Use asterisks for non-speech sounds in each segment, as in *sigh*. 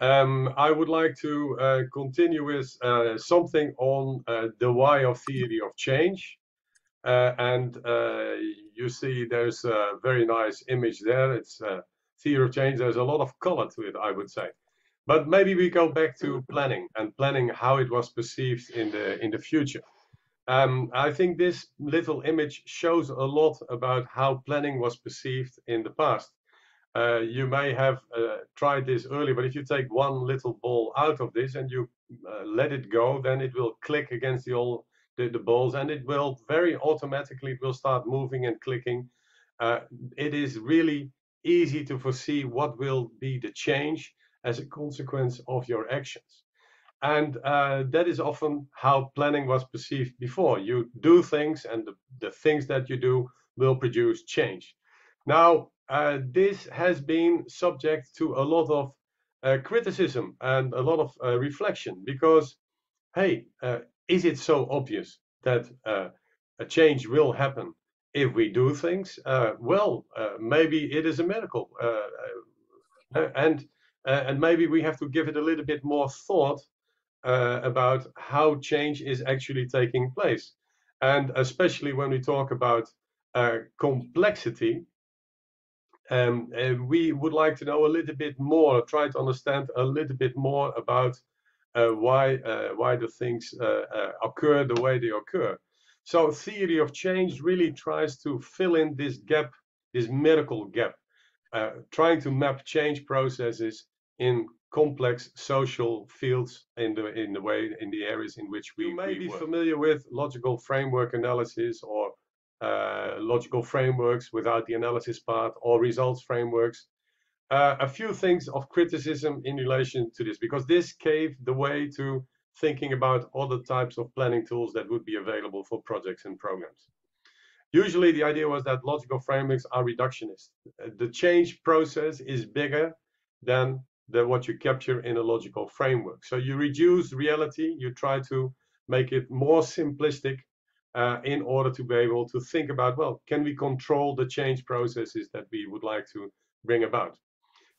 Um, I would like to uh, continue with uh, something on uh, the why of theory of change. Uh, and uh, you see there's a very nice image there. It's uh, theory of change. There's a lot of color to it, I would say. But maybe we go back to planning and planning how it was perceived in the in the future. Um, I think this little image shows a lot about how planning was perceived in the past. Uh, you may have uh, tried this earlier, but if you take one little ball out of this and you uh, let it go, then it will click against the, all, the, the, balls and it will very automatically, it will start moving and clicking. Uh, it is really easy to foresee what will be the change as a consequence of your actions. And uh, that is often how planning was perceived before. You do things and the, the things that you do will produce change. Now, uh, this has been subject to a lot of uh, criticism and a lot of uh, reflection because, hey, uh, is it so obvious that uh, a change will happen if we do things? Uh, well, maybe it is a miracle, and and maybe we have to give it a little bit more thought about how change is actually taking place, and especially when we talk about complexity um, we would like to know a little bit more, try to understand a little bit more about uh, why uh, why the things uh, uh, occur the way they occur. So theory of change really tries to fill in this gap, this miracle gap, uh, trying to map change processes in complex social fields in the in the way in the areas in which we you may we be work. familiar with logical framework analysis or uh, logical frameworks without the analysis part or results frameworks. Uh, a few things of criticism in relation to this, because this gave the way to thinking about other types of planning tools that would be available for projects and programs. Usually the idea was that logical frameworks are reductionist. The change process is bigger than the, what you capture in a logical framework. So you reduce reality, you try to make it more simplistic uh, in order to be able to think about, well, can we control the change processes that we would like to bring about?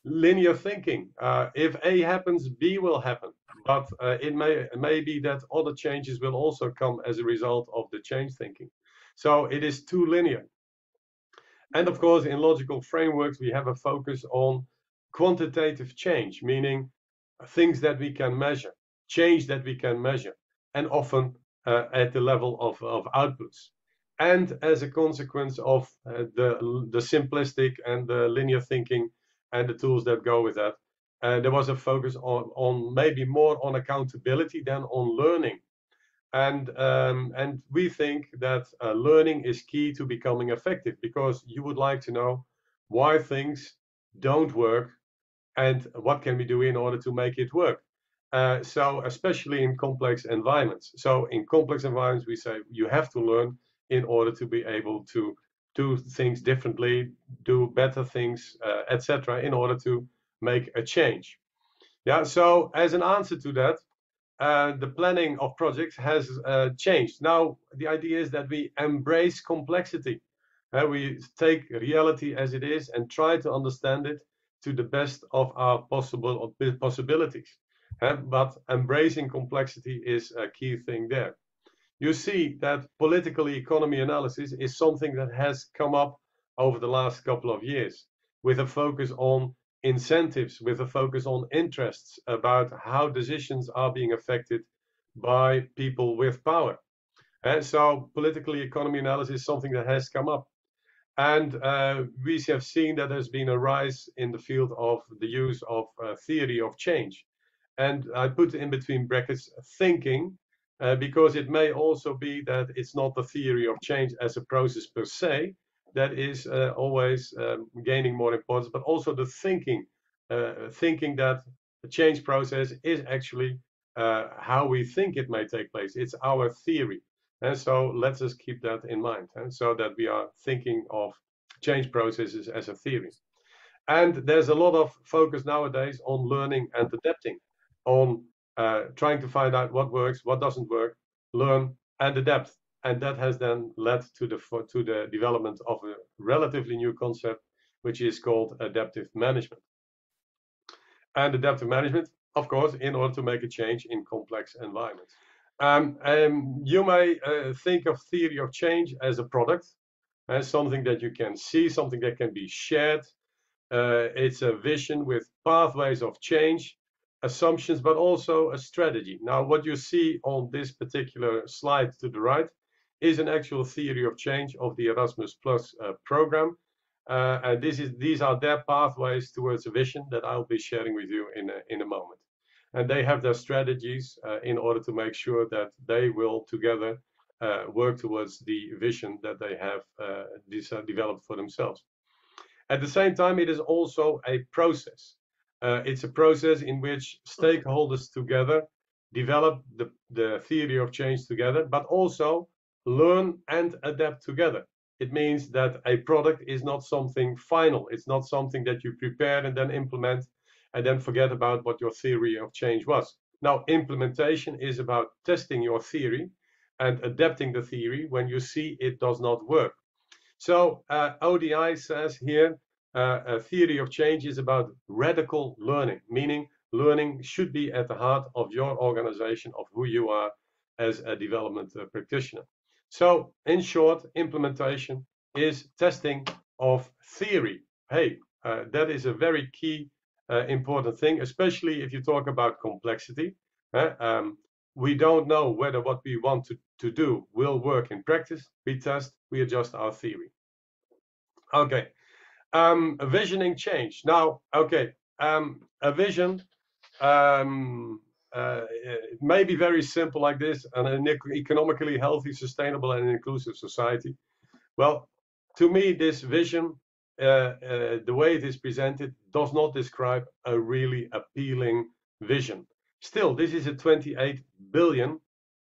Linear thinking, uh, if A happens, B will happen. But uh, it may, may be that other changes will also come as a result of the change thinking. So it is too linear. And of course, in logical frameworks, we have a focus on quantitative change, meaning things that we can measure, change that we can measure, and often at the level of, of outputs. And as a consequence of uh, the, the simplistic and the linear thinking and the tools that go with that, uh, there was a focus on, on maybe more on accountability than on learning. And, um, and we think that uh, learning is key to becoming effective because you would like to know why things don't work and what can we do in order to make it work. Uh, so especially in complex environments. So in complex environments, we say you have to learn in order to be able to do things differently, do better things, uh, etc., in order to make a change. Yeah. So as an answer to that, uh, the planning of projects has uh, changed. Now the idea is that we embrace complexity. Uh, we take reality as it is and try to understand it to the best of our possible possibilities but embracing complexity is a key thing there. You see that political economy analysis is something that has come up over the last couple of years with a focus on incentives, with a focus on interests about how decisions are being affected by people with power. And so political economy analysis is something that has come up. And uh, we have seen that there's been a rise in the field of the use of uh, theory of change and I put in between brackets thinking, uh, because it may also be that it's not the theory of change as a process per se that is uh, always um, gaining more importance, but also the thinking, uh, thinking that the change process is actually uh, how we think it may take place. It's our theory. And so let's just keep that in mind, and so that we are thinking of change processes as a theory. And there's a lot of focus nowadays on learning and adapting on uh, trying to find out what works, what doesn't work, learn and adapt. And that has then led to the to the development of a relatively new concept, which is called adaptive management. and adaptive management, of course, in order to make a change in complex environments. Um, um, you may uh, think of theory of change as a product, as something that you can see, something that can be shared. Uh, it's a vision with pathways of change, assumptions, but also a strategy. Now, what you see on this particular slide to the right is an actual theory of change of the Erasmus Plus uh, program. Uh, and this is these are their pathways towards a vision that I'll be sharing with you in a, in a moment and they have their strategies uh, in order to make sure that they will together uh, work towards the vision that they have uh, developed for themselves. At the same time, it is also a process. Uh, it's a process in which stakeholders together develop the, the theory of change together, but also learn and adapt together. It means that a product is not something final. It's not something that you prepare and then implement and then forget about what your theory of change was. Now, implementation is about testing your theory and adapting the theory when you see it does not work. So uh, ODI says here, uh, a theory of change is about radical learning, meaning learning should be at the heart of your organization, of who you are as a development uh, practitioner. So in short, implementation is testing of theory. Hey, uh, that is a very key uh, important thing, especially if you talk about complexity. Uh, um, we don't know whether what we want to, to do will work in practice. We test, we adjust our theory. Okay, um, visioning change. Now, okay, um, a vision um, uh, it may be very simple like this, an economically healthy, sustainable, and inclusive society. Well, to me, this vision uh, uh, the way it is presented does not describe a really appealing vision. Still, this is a 28 billion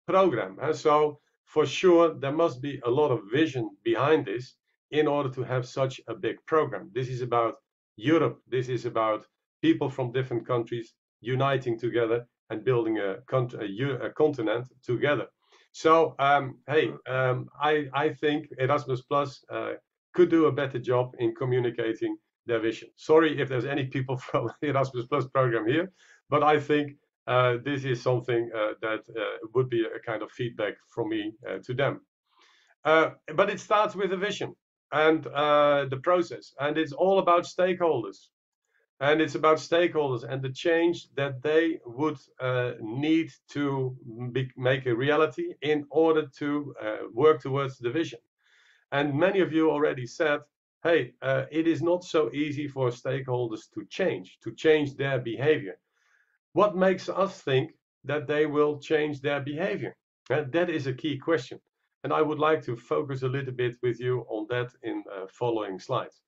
program. And so for sure, there must be a lot of vision behind this in order to have such a big program. This is about Europe. This is about people from different countries uniting together and building a, a, a continent together. So, um, hey, um, I, I think Erasmus Plus uh, could do a better job in communicating their vision. Sorry if there's any people *laughs* from the Erasmus Plus program here, but I think uh, this is something uh, that uh, would be a kind of feedback from me uh, to them. Uh, but it starts with a vision and uh, the process, and it's all about stakeholders. And it's about stakeholders and the change that they would need to be, make a reality in order to work towards the vision. And many of you already said, hey, uh, it is not so easy for stakeholders to change, to change their behavior. What makes us think that they will change their behavior? Uh, that is a key question. And I would like to focus a little bit with you on that in uh, following slides.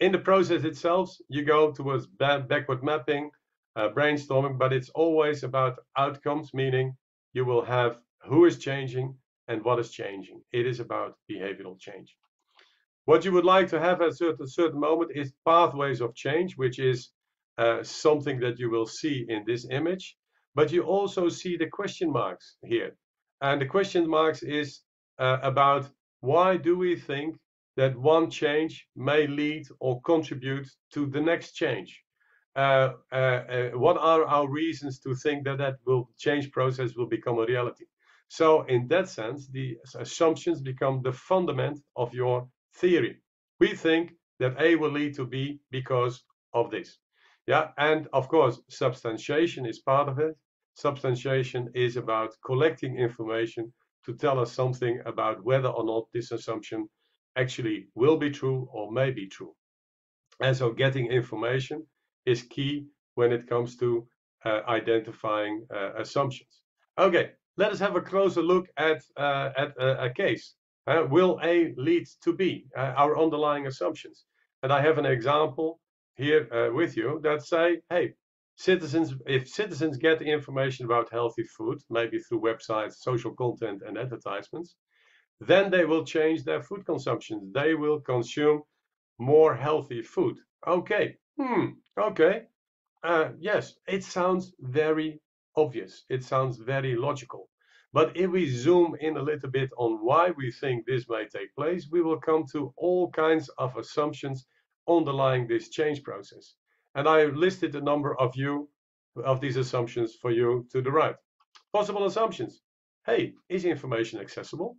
In the process itself, you go towards backward mapping, uh, brainstorming, but it's always about outcomes, meaning you will have who is changing, and what is changing. It is about behavioral change. What you would like to have at a certain, certain moment is pathways of change, which is uh, something that you will see in this image. But you also see the question marks here. And the question marks is uh, about why do we think that one change may lead or contribute to the next change? Uh, uh, uh what are our reasons to think that that will change process will become a reality? So in that sense, the assumptions become the fundament of your theory. We think that A will lead to B because of this. Yeah, and of course, substantiation is part of it. Substantiation is about collecting information to tell us something about whether or not this assumption actually will be true or may be true. And so getting information is key when it comes to uh, identifying uh, assumptions. Okay, let us have a closer look at, uh, at a, case. Uh, will A lead to B, uh, our underlying assumptions? And I have an example here uh, with you that say, hey, citizens, if citizens get the information about healthy food, maybe through websites, social content and advertisements, then they will change their food consumption. They will consume more healthy food. Okay, hmm, okay. Uh, yes, it sounds very obvious. It sounds very logical. But if we zoom in a little bit on why we think this may take place, we will come to all kinds of assumptions underlying this change process. And I listed a number of you of these assumptions for you to the right. Possible assumptions. Hey, is information accessible?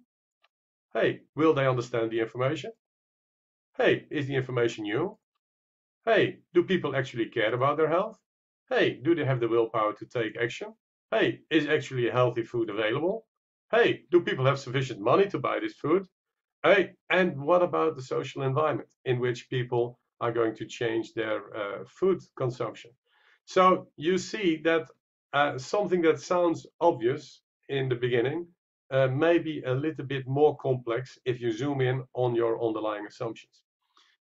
Hey, will they understand the information? Hey, is the information new? Hey, do people actually care about their health? Hey, do they have the willpower to take action? Hey, is actually healthy food available? Hey, do people have sufficient money to buy this food? Hey, and what about the social environment in which people are going to change their uh, food consumption? So you see that uh, something that sounds obvious in the beginning uh, may be a little bit more complex if you zoom in on your underlying assumptions.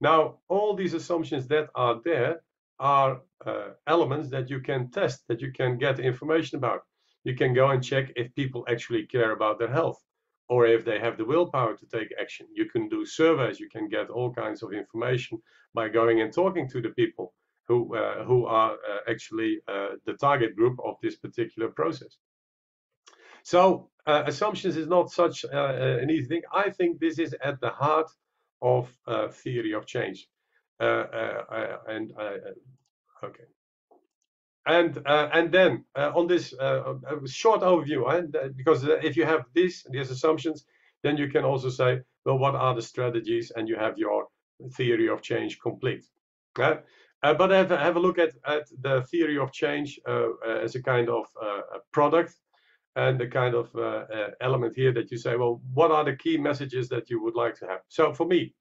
Now, all these assumptions that are there are uh, elements that you can test, that you can get information about. You can go and check if people actually care about their health or if they have the willpower to take action. You can do surveys, you can get all kinds of information by going and talking to the people who, uh, who are uh, actually uh, the target group of this particular process. So uh, assumptions is not such uh, uh, an easy thing. I think this is at the heart of theory of change. And okay. And and then on this short overview, and because if you have this these assumptions, then you can also say, well, what are the strategies, and you have your theory of change complete. Uh, but have, have a look at, at the theory of change uh, uh, as a kind of product and the kind of uh, uh, element here that you say, well, what are the key messages that you would like to have? So for me,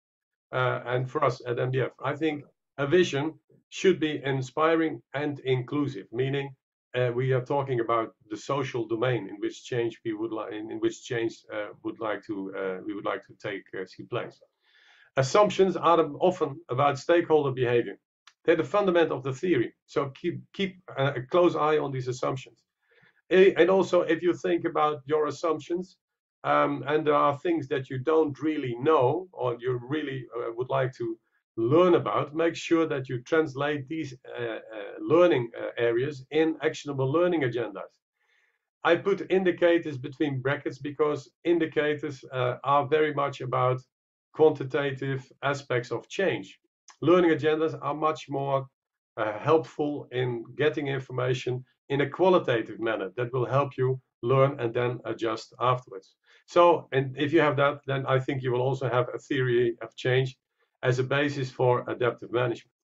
uh, and for us at MDF, I think a vision should be inspiring and inclusive, meaning uh, we are talking about the social domain in which change we would like, in, in, which change uh, would like to, uh, we would like to take see place. Assumptions are often about stakeholder behavior. They're the fundament of the theory. So keep keep a close eye on these assumptions and also if you think about your assumptions um, and there are things that you don't really know or you really uh, would like to learn about make sure that you translate these uh, uh, learning uh, areas in actionable learning agendas i put indicators between brackets because indicators uh, are very much about quantitative aspects of change learning agendas are much more uh, helpful in getting information in a qualitative manner that will help you learn and then adjust afterwards. So, and if you have that, then I think you will also have a theory of change as a basis for adaptive management.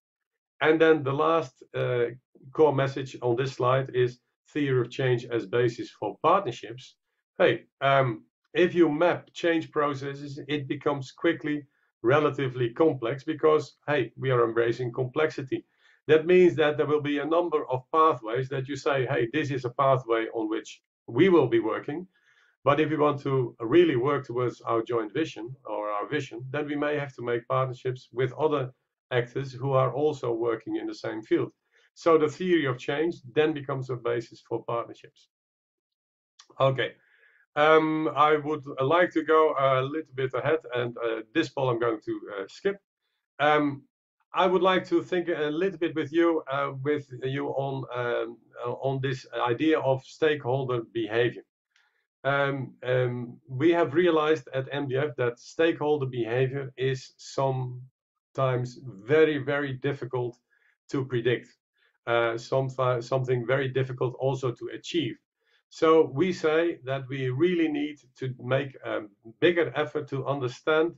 And then the last uh, core message on this slide is theory of change as basis for partnerships. Hey, um, if you map change processes, it becomes quickly relatively complex because, hey, we are embracing complexity. That means that there will be a number of pathways that you say, hey, this is a pathway on which we will be working. But if we want to really work towards our joint vision or our vision, then we may have to make partnerships with other actors who are also working in the same field. So the theory of change then becomes a basis for partnerships. Okay, um, I would like to go a little bit ahead and uh, this poll I'm going to uh, skip. Um, I would like to think a little bit with you, uh, with you on um, on this idea of stakeholder behavior. Um, um, we have realized at MDF that stakeholder behavior is sometimes very, very difficult to predict. Uh, some, something very difficult also to achieve. So we say that we really need to make a bigger effort to understand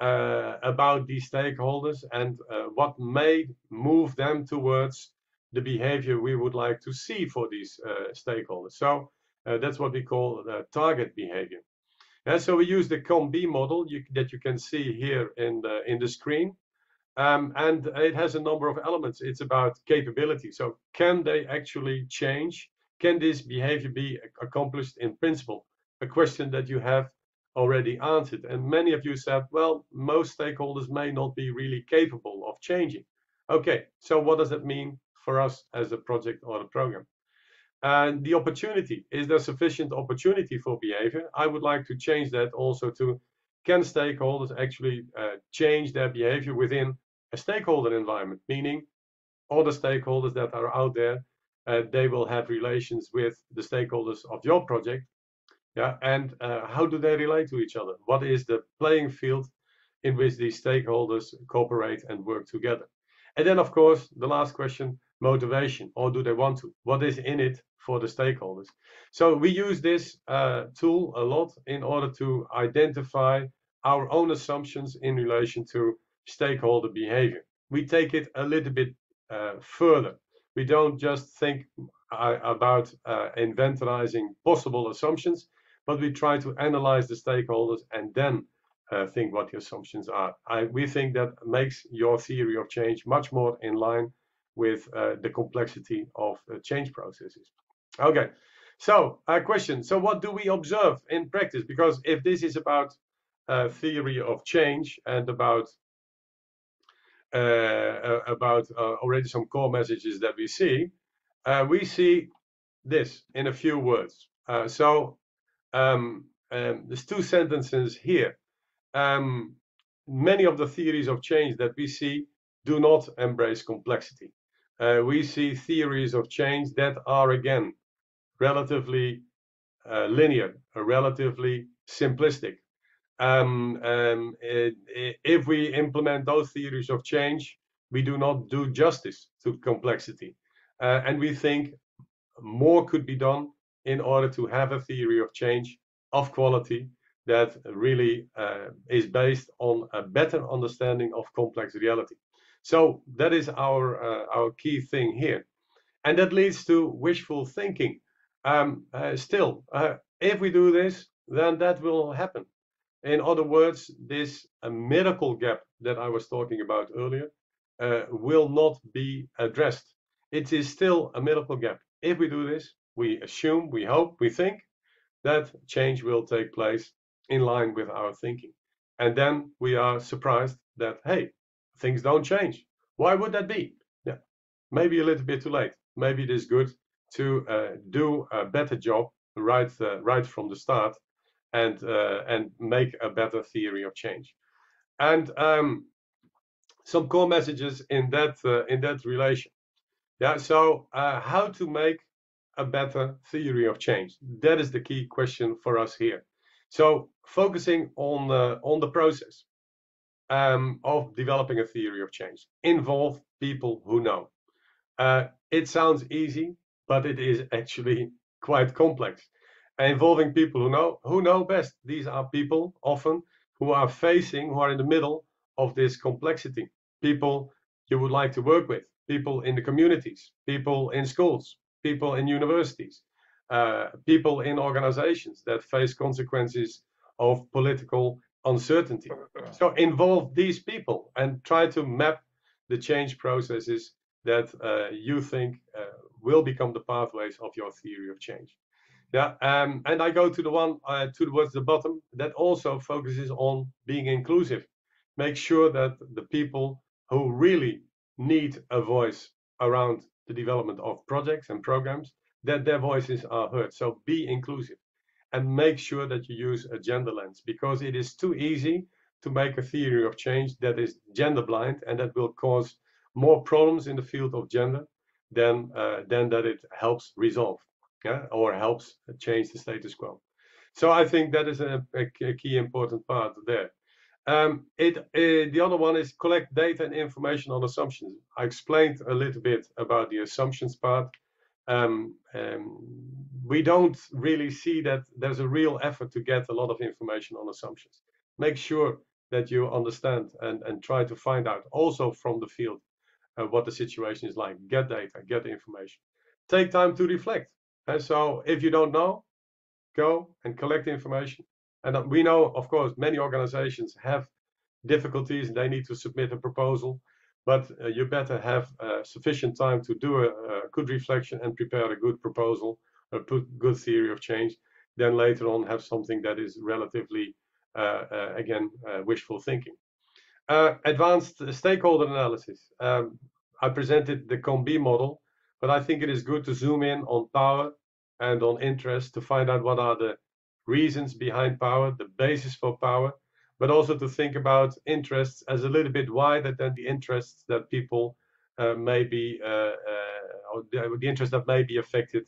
uh, about these stakeholders and uh, what may move them towards the behavior we would like to see for these uh, stakeholders. So that's what we call target behavior. And so we use the COM-B model you, that you can see here in the, in the screen. Um, and it has a number of elements. It's about capability. So can they actually change? Can this behavior be accomplished in principle? A question that you have already answered. And many of you said, well, most stakeholders may not be really capable of changing. Okay, so what does that mean for us as a project or a program? And the opportunity, is there sufficient opportunity for behavior? I would like to change that also to, can stakeholders actually uh, change their behavior within a stakeholder environment, meaning all the stakeholders that are out there, uh, they will have relations with the stakeholders of your project yeah, and uh, how do they relate to each other? What is the playing field in which these stakeholders cooperate and work together? And then, of course, the last question, motivation, or do they want to? What is in it for the stakeholders? So we use this uh, tool a lot in order to identify our own assumptions in relation to stakeholder behavior. We take it a little bit uh, further. We don't just think uh, about uh, inventorizing possible assumptions, but we try to analyze the stakeholders and then uh, think what the assumptions are. I, we think that makes your theory of change much more in line with uh, the complexity of uh, change processes. Okay, so a question. So what do we observe in practice? Because if this is about uh, theory of change and about uh, about uh, already some core messages that we see, we see this in a few words. so um, um, there's two sentences here um, many of the theories of change that we see do not embrace complexity. Uh, we see theories of change that are again relatively uh, linear, relatively simplistic. Um, um, it, it, if we implement those theories of change, we do not do justice to complexity. Uh, and we think more could be done in order to have a theory of change of quality that really uh, is based on a better understanding of complex reality. So that is our uh, our key thing here, and that leads to wishful thinking. Um, uh, still, uh, if we do this, then that will happen. In other words, this miracle gap that I was talking about earlier uh, will not be addressed. It is still a miracle gap. If we do this, we assume, we hope, we think that change will take place in line with our thinking. And then we are surprised that, hey, things don't change. Why would that be? Yeah, maybe a little bit too late. Maybe it is good to uh, do a better job right, uh, right from the start and, uh, and make a better theory of change. And um, some core messages in that, uh, in that relation. Yeah, so uh, how to make a better theory of change? That is the key question for us here. So focusing on the, on the process um, of developing a theory of change, involve people who know. Uh, it sounds easy, but it is *laughs* actually quite complex. involving people who know who know best. These are people often who are facing, who are in the middle of this complexity. People you would like to work with, people in the communities, people in schools, people in universities, uh, people in organizations that face consequences of political uncertainty. So involve these people and try to map the change processes that uh, you think uh, will become the pathways of your theory of change. Yeah, um, and I go to the one uh, towards the bottom that also focuses on being inclusive. Make sure that the people who really need a voice around the development of projects and programs that their voices are heard. So be inclusive and make sure that you use a gender lens because it is too easy to make a theory of change that is gender blind and that will cause more problems in the field of gender than, uh, than that it helps resolve yeah, or helps change the status quo. So I think that is a, a, key important part there. Um, it, uh, the other one is collect data and information on assumptions. I explained a little bit about the assumptions part um, um, we don't really see that there's a real effort to get a lot of information on assumptions. Make sure that you understand and, and try to find out also from the field uh, what the situation is like. Get data, get information. Take time to reflect. And so if you don't know, go and collect information. And we know, of course, many organizations have difficulties. And they need to submit a proposal but uh, you better have uh, sufficient time to do a, a, good reflection and prepare a good proposal, a good theory of change, then later on have something that is relatively, uh, uh again, uh, wishful thinking. Uh, advanced stakeholder analysis. Um, I presented the COM-B model, but I think it is good to zoom in on power and on interest to find out what are the reasons behind power, the basis for power, but also to think about interests as a little bit wider than the interests that people uh, may be, uh, uh, or the, the interests that may be affected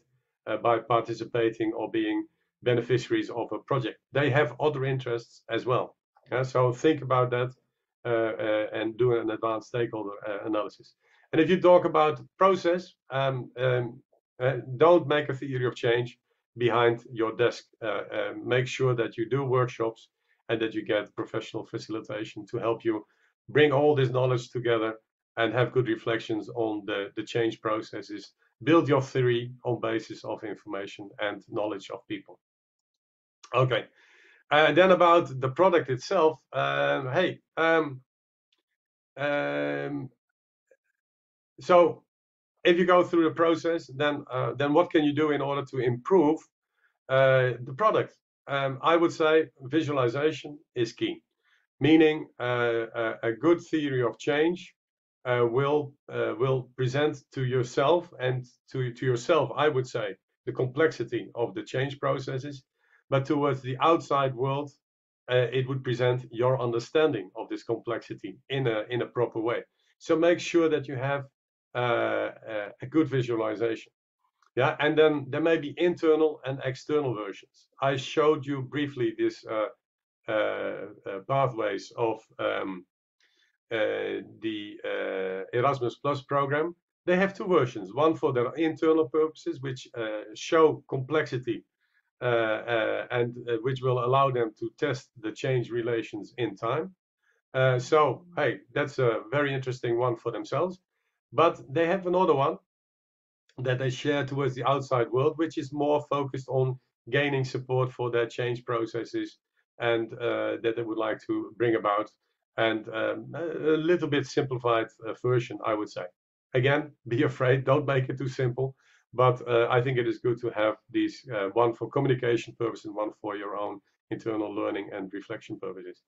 uh, by participating or being beneficiaries of a project. They have other interests as well. so think about that uh, and do an advanced stakeholder analysis. And if you talk about process, um, um, don't make a theory of change behind your desk. Make sure that you do workshops and that you get professional facilitation to help you bring all this knowledge together and have good reflections on the, the change processes. Build your theory on basis of information and knowledge of people. Okay, and then about the product itself. Um, hey, um, um, so if you go through the process, then uh, then what can you do in order to improve uh, the product? Um, I would say visualization is key, meaning uh, a, a, good theory of change uh, will uh, will present to yourself and to to yourself. I would say the complexity of the change processes, but towards the outside world, uh, it would present your understanding of this complexity in a in a proper way. So make sure that you have uh, uh, a good visualization. Yeah, and then there may be internal and external versions. I showed you briefly this uh, pathways of um, the Erasmus Plus program. They have two versions, one for their internal purposes, which show complexity uh, uh, and uh, which will allow them to test the change relations in time. so, hey, that's a very interesting one for themselves. But they have another one that they share towards the outside world, which is more focused on gaining support for their change processes and uh, that they would like to bring about and um, a little bit simplified uh, version, I would say. Again, be *laughs* afraid, don't make it too simple, but uh, I think it is good to have these uh, one for communication purposes and one for your own internal learning and reflection purposes.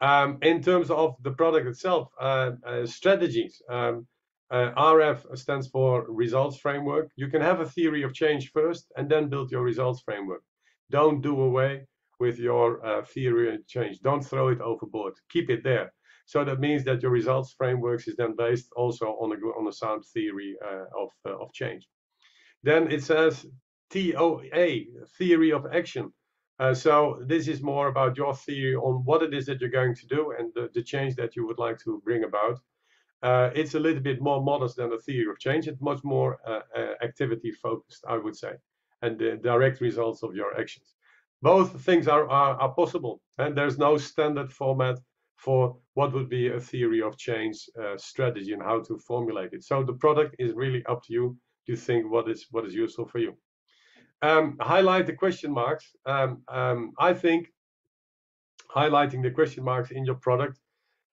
Um, in terms of the product itself, uh, strategies, um, uh, RF stands for results framework. You can have a theory of change first and then build your results framework. Don't do away with your uh, theory of change. Don't throw it overboard. Keep it there. So that means that your results frameworks is then based also on a on a sound theory uh, of uh, of change. Then it says TOA, theory of action. Uh, so this is more about your theory on what it is that you're going to do and the, the change that you would like to bring about. Uh, it's a little bit more modest than the theory of change. It's much more uh, uh, activity focused, I would say, and the direct results of your actions. Both things are, are, are possible, and there's no standard format for what would be a theory of change uh, strategy and how to formulate it. So the product is really up to you to think what is what is useful for you. Um, highlight the question marks. Um, um, I think highlighting the question marks in your product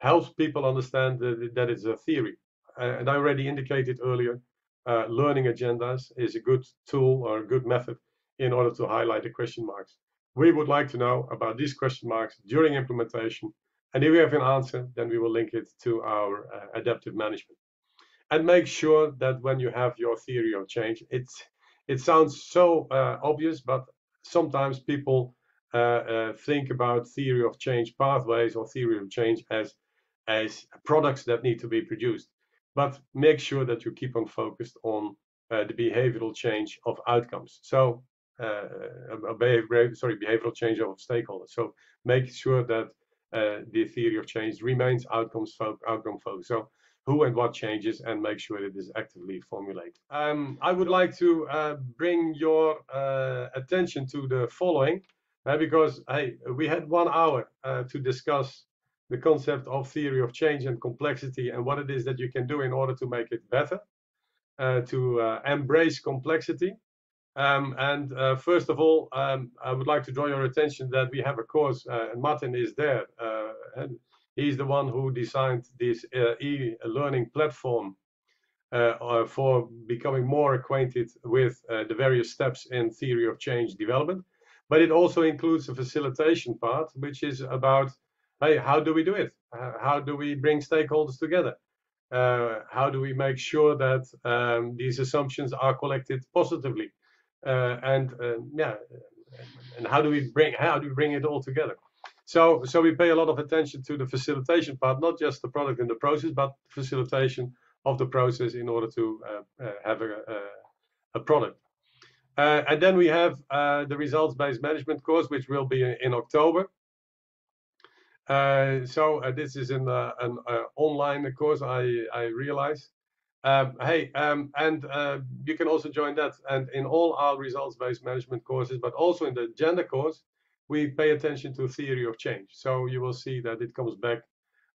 helps people understand that, it's a theory. And I already indicated earlier, uh, learning agendas is a good tool or a good method in order to highlight the question marks. We would like to know about these question marks during implementation. And if we have an answer, then we will link it to our uh, adaptive management. And make sure that when you have your theory of change, it's, it sounds so uh, obvious, but sometimes people uh, uh, think about theory of change pathways or theory of change as as products that need to be produced. But make sure that you keep on focused on uh, the behavioral change of outcomes. So, uh, a behavior, sorry, behavioral change of stakeholders. So, make sure that uh, the theory of change remains outcomes fo outcome focused. So, who and what changes, and make sure it is actively formulated. Um, I would like to uh, bring your uh, attention to the following, uh, because hey, we had one hour to discuss the concept of theory of change and complexity and what it is that you can do in order to make it better, uh, to uh, embrace complexity. Um, and uh, first of all, um, I would like to draw your attention that we have a course, uh, and Martin is there, uh, and he's the one who designed this uh, e-learning platform for becoming more acquainted with the various steps in theory of change development. But it also includes a facilitation part, which is about hey, how do we do it? how do we bring stakeholders together? Uh, how do we make sure that um, these assumptions are collected positively? Uh, and uh, yeah, and how do we bring how do we bring it all together? So so we pay a lot of attention to the facilitation part, not just the product and the process, but facilitation of the process in order to uh, uh, have a, a, product. Uh, and then we have the results-based management course, which will be in October. Uh, so uh, this is an, uh, an online course, I, I realize. Um, hey, um, and uh, you can also join that. And in all our results-based management courses, but also in the agenda course, we pay attention to theory of change. So you will see that it comes back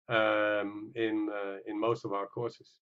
um, in uh, in most of our courses.